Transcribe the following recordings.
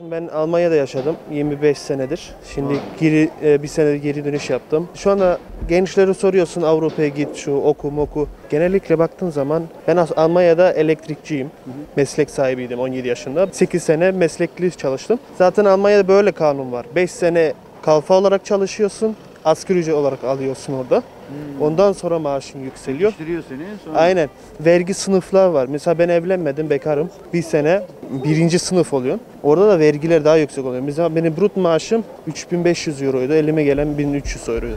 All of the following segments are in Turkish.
Ben Almanya'da yaşadım 25 senedir. Şimdi geri e, bir sene geri dönüş yaptım. Şu anda gençlere soruyorsun Avrupa'ya git şu oku moku. Genellikle baktığın zaman ben as- Almanya'da elektrikçiyim. Meslek sahibiydim 17 yaşında. 8 sene meslekli çalıştım. Zaten Almanya'da böyle kanun var. 5 sene kalfa olarak çalışıyorsun. Asgari ücret olarak alıyorsun orada. Ondan sonra maaşın yükseliyor. Yetiştiriyor seni. Sonra Aynen. Vergi sınıflar var. Mesela ben evlenmedim, bekarım. Bir sene birinci sınıf oluyor. Orada da vergiler daha yüksek oluyor. Mesela benim brut maaşım 3500 euroydu. Elime gelen 1300 euroydu.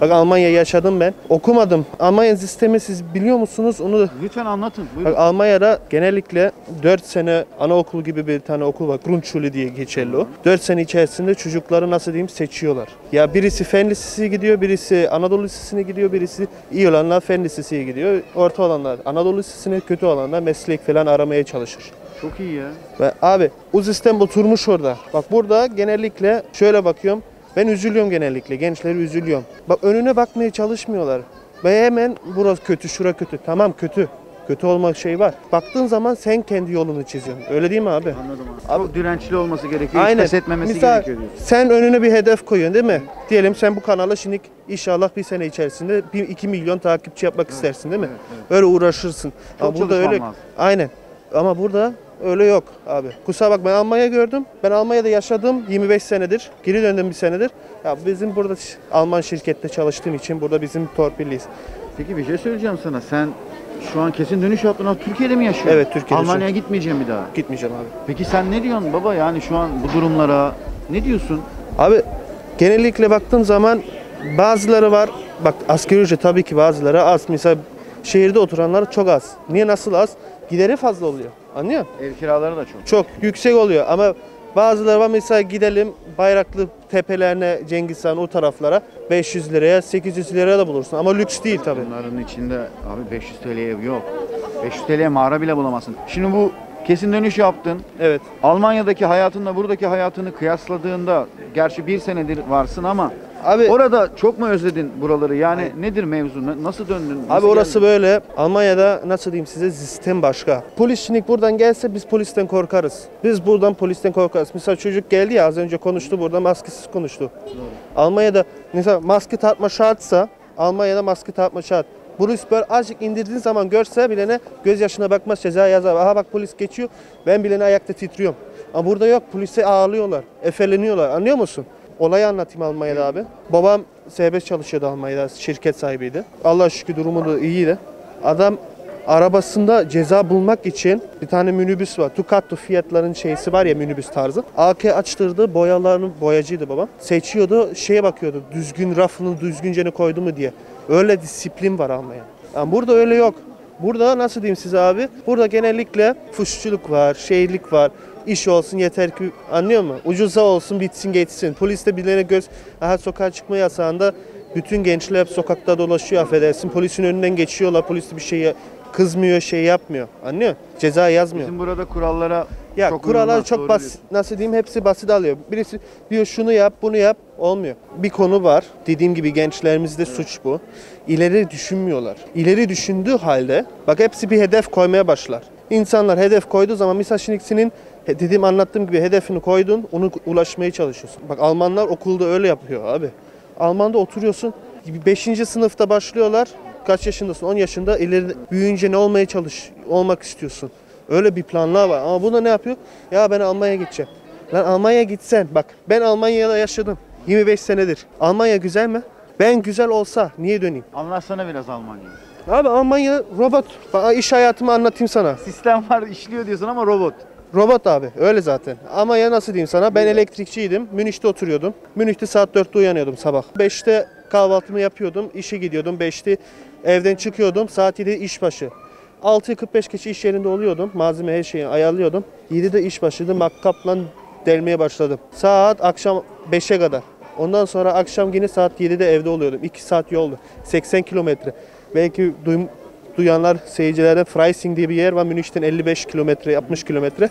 Bak Almanya yaşadım ben. Okumadım. Almanya sistemi siz biliyor musunuz? Onu Lütfen anlatın. Buyurun. Bak Almanya'da genellikle 4 sene anaokul gibi bir tane okul var. Grundschule diye geçerli o. 4 sene içerisinde çocukları nasıl diyeyim seçiyorlar. Ya birisi fen lisesi gidiyor, birisi Anadolu Lisesi'ne gidiyor, birisi iyi olanlar fen lisesiye gidiyor. Orta olanlar Anadolu Lisesi'ne, kötü olanlar meslek falan aramaya çalışır. Çok iyi ya. Ve abi o sistem oturmuş orada. Bak burada genellikle şöyle bakıyorum. Ben üzülüyorum genellikle. Gençleri üzülüyorum. Bak önüne bakmaya çalışmıyorlar. Ve hemen burası kötü, şura kötü. Tamam kötü. Kötü olmak şey var. Baktığın zaman sen kendi yolunu çiziyorsun. Öyle değil mi abi? Anladım abi. Çok dirençli olması gerekiyor. Hiç Aynen. pes etmemesi Misal, gerekiyor diyorsun. sen önüne bir hedef koyuyorsun değil mi? Diyelim sen bu kanala şimdi inşallah bir sene içerisinde 2 milyon takipçi yapmak istersin değil mi? evet, evet. Öyle uğraşırsın. Çok Ama burada öyle. lazım. Aynen. Ama burada öyle yok abi. Kusura bak ben Almanya gördüm. Ben Almanya'da yaşadım 25 senedir. Geri döndüm bir senedir. Ya bizim burada Alman şirkette çalıştığım için burada bizim torpilliyiz. Peki bir şey söyleyeceğim sana. Sen şu an kesin dönüş yaptın Türkiye'de mi yaşıyorsun? Evet, Türkiye'de Almanya'ya gitmeyeceğim bir daha. Gitmeyeceğim abi. Peki sen ne diyorsun baba yani şu an bu durumlara? Ne diyorsun? Abi genellikle baktığım zaman bazıları var. Bak asgari ücret tabii ki bazıları az. Mesela şehirde oturanlar çok az. Niye nasıl az? Gideri fazla oluyor. Anlıyor musun? Ev kiraları da çok. Çok yüksek oluyor ama bazıları var mesela gidelim Bayraklı tepelerine Cengiz Han o taraflara 500 liraya 800 liraya da bulursun ama lüks değil tabii. Bunların içinde abi 500 TL ev yok. 500 TL'ye mağara bile bulamazsın. Şimdi bu kesin dönüş yaptın. Evet. Almanya'daki hayatınla buradaki hayatını kıyasladığında gerçi bir senedir varsın ama Abi orada çok mu özledin buraları? Yani nedir mevzu? Na- Nasıl döndün? Abi Nasıl orası geldin? böyle. Almanya'da nasıl diyeyim size sistem başka. Polis şimdi buradan gelse biz polisten korkarız. Biz buradan polisten korkarız. Mesela çocuk geldi ya az önce konuştu burada maskesiz konuştu. Almanya'da mesela maske takma şartsa Almanya'da maske takma şart. Polis böyle azıcık indirdiğin zaman görse bilene gözyaşına bakmaz ceza yazar. Aha bak polis geçiyor ben bilene ayakta titriyorum. Ama burada yok polise ağlıyorlar, efeleniyorlar anlıyor musun? Olayı anlatayım Almanya'da abi. Babam serbest çalışıyordu Almanya'da, şirket sahibiydi. Allah şükür durumu da iyiydi. Adam arabasında ceza bulmak için bir tane minibüs var. Ducato fiyatların şeysi var ya minibüs tarzı. AK açtırdı, boyalarını boyacıydı babam. Seçiyordu, şeye bakıyordu. Düzgün rafını düzgünce koydu mu diye. Öyle disiplin var Almanya. Yani burada öyle yok. Burada nasıl diyeyim size abi? Burada genellikle fuşçuluk var, şeylik var. İş olsun yeter ki anlıyor musun? Ucuza olsun bitsin geçsin. Polis de birilerine göz... Aha sokağa çıkma yasağında bütün gençler hep sokakta dolaşıyor affedersin. Polisin önünden geçiyorlar. Polis de bir şey kızmıyor, şey yapmıyor. Anlıyor? Ceza yazmıyor. Bizim burada kurallara Ya çok kurallar çok basit. Nasıl diyeyim hepsi basit alıyor. Birisi diyor şunu yap, bunu yap. Olmuyor. Bir konu var. Dediğim gibi gençlerimizde suç bu. İleri düşünmüyorlar. İleri düşündüğü halde bak hepsi bir hedef koymaya başlar. İnsanlar hedef koyduğu zaman senin he- dediğim anlattığım gibi hedefini koydun, onu ulaşmaya çalışıyorsun. Bak Almanlar okulda öyle yapıyor abi. Almanda oturuyorsun, 5. sınıfta başlıyorlar. Kaç yaşındasın? 10 yaşında. İleri büyüyünce ne olmaya çalış, olmak istiyorsun? Öyle bir planlar var. Ama bunda ne yapıyor? Ya ben Almanya'ya gideceğim. Lan Almanya'ya gitsen. Bak ben Almanya'da yaşadım. 25 senedir. Almanya güzel mi? Ben güzel olsa niye döneyim? Anlatsana biraz Almanya. Abi Almanya robot. Bak iş hayatımı anlatayım sana. Sistem var işliyor diyorsun ama robot. Robot abi öyle zaten. Ama ya nasıl diyeyim sana ben elektrikçiydim. Münih'te oturuyordum. Münih'te saat 4'te uyanıyordum sabah. 5'te kahvaltımı yapıyordum. işe gidiyordum. 5'te evden çıkıyordum. Saat 7'de işbaşı. 6.45 geçe iş yerinde oluyordum. Malzeme her şeyi ayarlıyordum. 7'de iş başladı. Makkapla delmeye başladım. Saat akşam 5'e kadar. Ondan sonra akşam yine saat 7'de evde oluyordum. 2 saat yoldu. 80 kilometre. Belki duym- duyanlar seyircilere Freising diye bir yer var. Münih'ten 55 kilometre, 60 kilometre.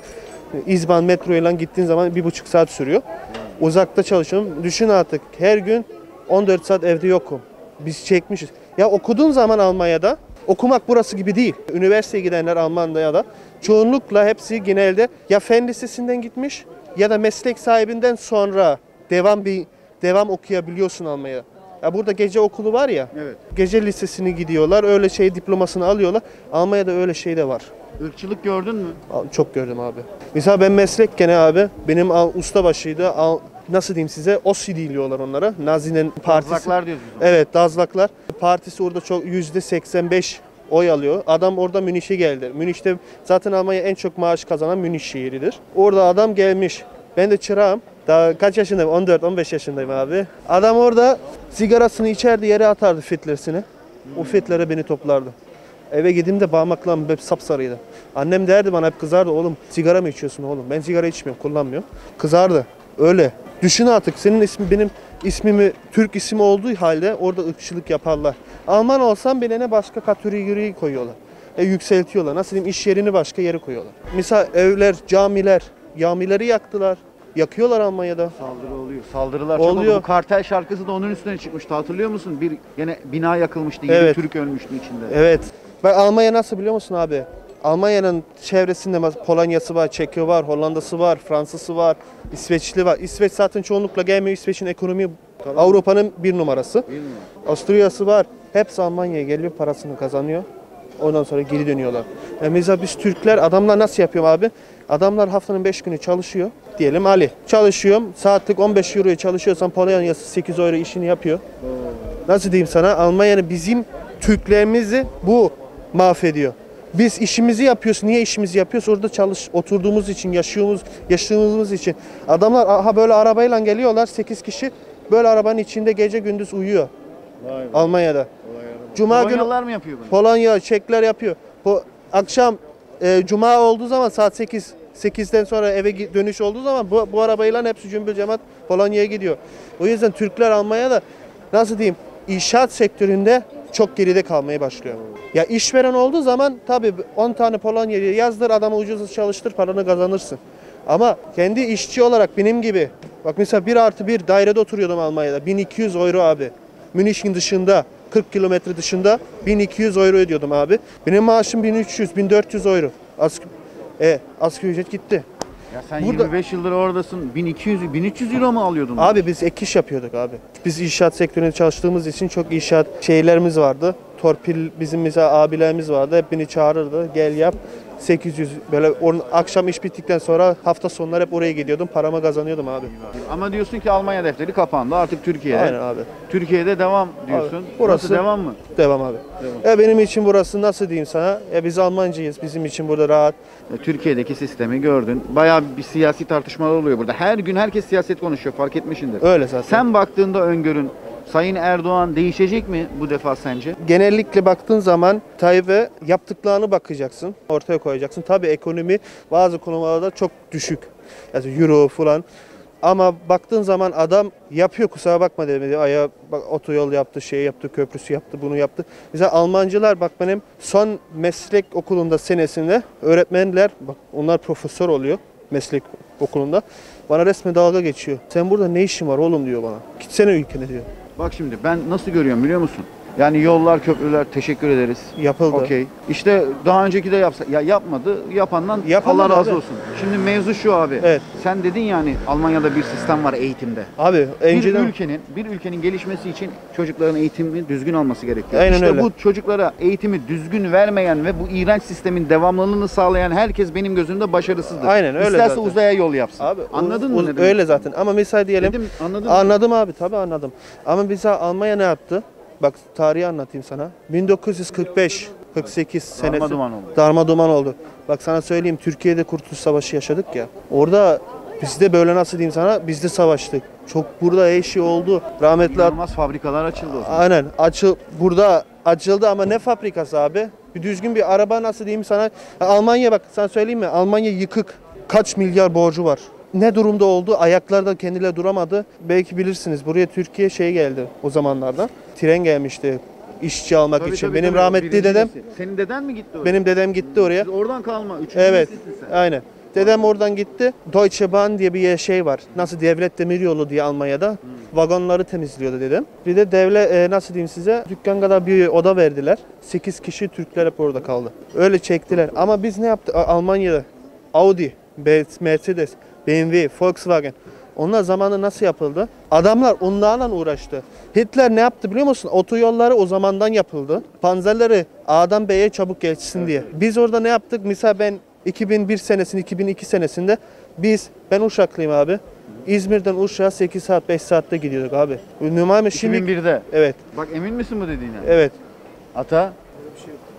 İzban metro ile gittiğin zaman bir buçuk saat sürüyor. Uzakta çalışıyorum. Düşün artık her gün 14 saat evde yokum. Biz çekmişiz. Ya okuduğun zaman Almanya'da okumak burası gibi değil. Üniversiteye gidenler Almanya'da çoğunlukla hepsi genelde ya fen lisesinden gitmiş ya da meslek sahibinden sonra devam bir devam okuyabiliyorsun almaya. Ya burada gece okulu var ya. Evet. Gece lisesini gidiyorlar. Öyle şey diplomasını alıyorlar. Almanya'da öyle şey de var. Irkçılık gördün mü? Çok gördüm abi. Mesela ben meslek gene abi. Benim ustabaşıydı. Nasıl diyeyim size? OSİ diyorlar onlara. Nazi'nin partisi. Tazlaklar diyoruz biz. Evet Dazlaklar. Partisi orada çok yüzde 85 oy alıyor. Adam orada Münih'e geldi. Münih'te zaten Almanya en çok maaş kazanan Münih şehridir. Orada adam gelmiş. Ben de çırağım. Daha kaç yaşındayım? 14-15 yaşındayım abi. Adam orada sigarasını içerdi yere atardı fitlersini. O fitlere beni toplardı. Eve gidince parmaklarım hep sapsarıydı. Annem derdi bana hep kızardı oğlum sigara mı içiyorsun oğlum? Ben sigara içmiyorum kullanmıyorum. Kızardı. Öyle. Düşün artık senin ismi benim ismimi Türk ismi olduğu halde orada ırkçılık yaparlar. Alman olsam bile ne başka kategoriyi koyuyorlar. E, yükseltiyorlar. Nasıl diyeyim iş yerini başka yere koyuyorlar. Misal evler, camiler, camileri yaktılar. Yakıyorlar Almanya'da. Saldırı oluyor. Saldırılar çok Oluyor. Bu kartel şarkısı da onun üstüne çıkmıştı. Hatırlıyor musun? Bir yine bina yakılmıştı. Yedi Evet. Türk ölmüştü içinde. Evet. Bak Almanya nasıl biliyor musun abi? Almanya'nın çevresinde Polonya'sı var, Çekya var, Hollanda'sı var, Fransa'sı var, İsveçli var. İsveç zaten çoğunlukla gelmiyor. İsveç'in ekonomi Avrupa'nın bir numarası. Değil mi? Avusturya'sı var. Hepsi Almanya'ya geliyor, parasını kazanıyor. Ondan sonra geri dönüyorlar. Yani mesela biz Türkler, adamlar nasıl yapıyor abi? Adamlar haftanın 5 günü çalışıyor. Diyelim Ali. Çalışıyorum. Saatlik 15 euroya çalışıyorsan Polonya'sı 8 euro işini yapıyor. Nasıl diyeyim sana? Almanya'nın bizim Türklerimizi bu mahvediyor. Biz işimizi yapıyoruz. Niye işimizi yapıyoruz? Orada çalış, oturduğumuz için, yaşıyoruz, yaşadığımız için. Adamlar aha böyle arabayla geliyorlar 8 kişi. Böyle arabanın içinde gece gündüz uyuyor. Almanya'da. Cuma günü Polonyalılar mı yapıyor bunu? Polonya Çekler yapıyor. Bu akşam e, cuma olduğu zaman saat 8 8'den sonra eve dönüş olduğu zaman bu, bu arabayla hepsi cümbür cemaat Polonya'ya gidiyor. O yüzden Türkler Almanya'da nasıl diyeyim inşaat sektöründe çok geride kalmaya başlıyor. Ya işveren olduğu zaman tabii 10 tane Polonya'ya yazdır adamı ucuz çalıştır paranı kazanırsın. Ama kendi işçi olarak benim gibi bak mesela 1 artı 1 dairede oturuyordum Almanya'da 1200 euro abi. Münih'in dışında 40 kilometre dışında 1200 euro ödüyordum abi. Benim maaşım 1300 1400 euro. Asgari, e, asgari ücret gitti. Ya sen Burada- 25 yıldır oradasın. 1200 1300 euro mu alıyordun? Abi biz ek iş yapıyorduk abi. Biz inşaat sektöründe çalıştığımız için çok inşaat şeylerimiz vardı. Torpil bizim mesela abilerimiz vardı. Hep beni çağırırdı. Gel yap. 800 böyle on, akşam iş bittikten sonra hafta sonları hep oraya gidiyordum. Paramı kazanıyordum abi. Ama diyorsun ki Almanya defteri kapandı. Artık Türkiye'de. Aynen abi. Türkiye'de devam diyorsun. Abi, Burası burası- devam mı? Devam abi. Ya benim için burası nasıl diyeyim sana? Ya biz Almancıyız. Bizim için burada rahat. Türkiye'deki sistemi gördün. Bayağı bir siyasi tartışmalar oluyor burada. Her gün herkes siyaset konuşuyor. Fark etmişsindir. Öyle zaten. Sen baktığında öngörün Sayın Erdoğan değişecek mi bu defa sence? genellikle baktığın zaman Tayyip'e yaptıklarını bakacaksın, ortaya koyacaksın. Tabii ekonomi bazı konularda çok düşük. Yani euro falan. Ama baktığın zaman adam yapıyor kusura bakma demedi. Aya bak otoyol yaptı, şey yaptı, köprüsü yaptı, bunu yaptı. Mesela Almancılar bak benim son meslek okulunda senesinde öğretmenler bak onlar profesör oluyor meslek okulunda. Bana resmen dalga geçiyor. Sen burada ne işin var oğlum diyor bana. Gitsene ülkene diyor. Bak şimdi ben nasıl görüyorum biliyor musun? Yani yollar, köprüler teşekkür ederiz. Yapıldı. Okey. İşte daha önceki de yapsa ya yapmadı. Yapandan Yapandan Allah razı abi. olsun. Şimdi mevzu şu abi. Evet. Sen dedin yani Almanya'da bir sistem var eğitimde. Abi Bir önceden ülkenin bir ülkenin gelişmesi için çocukların eğitimi düzgün alması gerekiyor. Aynen işte öyle. bu çocuklara eğitimi düzgün vermeyen ve bu iğrenç sistemin devamlılığını sağlayan herkes benim gözümde başarısızdır. Aynen öyle İsterse zaten. uzaya yol yapsın. Abi Anladın uz- mı uz-? Öyle zaten. Ama mesela diyelim Dedim, anladın mı? anladım abi tabii anladım. Ama mesela Almanya ne yaptı? Bak tarihi anlatayım sana. 1945 48 senesi Darmaduman oldu. darma duman oldu. Bak sana söyleyeyim Türkiye'de Kurtuluş Savaşı yaşadık ya. Orada biz de böyle nasıl diyeyim sana biz de savaştık. Çok burada her şey oldu. Rahmetli İnanılmaz fabrikalar açıldı o zaman. Aynen. Açıl burada açıldı ama ne fabrikası abi? Bir düzgün bir araba nasıl diyeyim sana? Almanya bak sana söyleyeyim mi? Almanya yıkık. Kaç milyar borcu var? Ne durumda oldu? Ayaklarda kendiyle duramadı. Belki bilirsiniz buraya Türkiye şey geldi o zamanlarda. Tren gelmişti işçi almak Tabii, için. tabii, benim tabii. rahmetli dedem, nesil. Senin deden mi gitti oraya? benim dedem gitti oraya. Siz oradan kalma. Üçüncü Evet. sen. Aynen. Dedem oradan gitti. Deutsche Bahn diye bir şey var. Nasıl devlet demiryolu diye Almanya'da. Vagonları temizliyordu dedim. Bir de devlet e, nasıl diyeyim size dükkan kadar bir oda verdiler. 8 kişi Türkler hep orada kaldı. Öyle çektiler. Ama biz ne yaptık Almanya'da? Audi, Mercedes. BMW, Volkswagen. Onlar zamanı nasıl yapıldı? Adamlar onlarla uğraştı. Hitler ne yaptı biliyor musun? Otoyolları o zamandan yapıldı. Panzerleri A'dan B'ye çabuk geçsin diye. Biz orada ne yaptık? Mesela ben 2001 senesinde, 2002 senesinde biz, ben Uşaklıyım abi. İzmir'den Uşak'a 8 saat, 5 saatte gidiyorduk abi. Numarım şimdi... 2001'de. Evet, Bak emin misin bu dediğine? evet. Ata?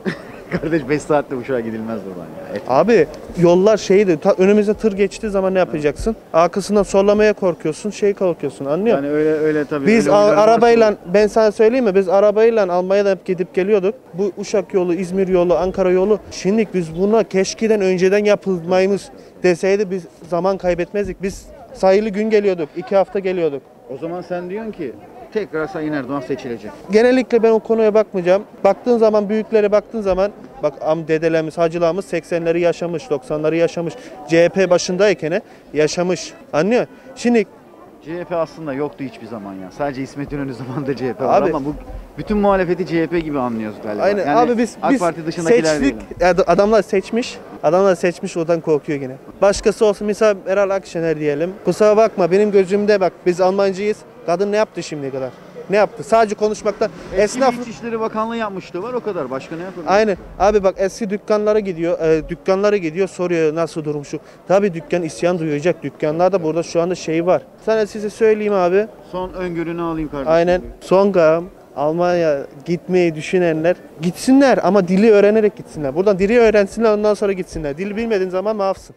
Kardeş 5 saatte uçağa gidilmez oradan ya. Et. Abi yollar şeydi. Ta, önümüze tır geçtiği zaman ne yapacaksın? Arkasından sollamaya korkuyorsun, şey korkuyorsun. Anlıyor musun? Yani öyle öyle tabii. Biz öyle arabayla ben sana söyleyeyim mi? Biz arabayla Almanya'da hep gidip geliyorduk. Bu Uşak yolu, İzmir yolu, Ankara yolu. Şimdi biz buna keşkiden önceden yapılmayımız deseydi biz zaman kaybetmezdik. Biz sayılı gün geliyorduk. iki hafta geliyorduk. O zaman sen diyorsun ki tekrar Sayın Erdoğan seçilecek. Genellikle ben o konuya bakmayacağım. Baktığın zaman büyüklere baktığın zaman bak am dedelerimiz, hacılarımız 80'leri yaşamış, 90'ları yaşamış. CHP başındayken yaşamış. Anlıyor? Şimdi CHP aslında yoktu hiçbir zaman ya. Sadece İsmet İnönü zamanında CHP var Abi- ama bu bütün muhalefeti CHP gibi anlıyoruz galiba. Aynen Yani abi biz AK biz Parti dışındakiler seçtik. değil. Ad- Adamlar seçmiş. Adamlar seçmiş oradan korkuyor yine. Başkası olsun mesela Meral Akşener diyelim. Kusura bakma benim gözümde bak biz Almancıyız. Kadın ne yaptı şimdiye kadar? Ne yaptı? Sadece konuşmaktan. Esnaf Esnaf İçişleri Bakanlığı yapmıştı var o kadar. Başka ne yapabilir? Aynen. Abi bak eski dükkanlara gidiyor. E, dükkanlara gidiyor soruyor nasıl durum şu. Tabii dükkan isyan duyacak. Dükkanlarda burada şu anda şey var. Sana size söyleyeyim abi. Son öngörünü alayım kardeşim. Aynen. Son gam Almanya gitmeyi düşünenler gitsinler ama dili öğrenerek gitsinler. Buradan dili öğrensinler ondan sonra gitsinler. Dili bilmediğin zaman mahvsın.